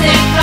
music.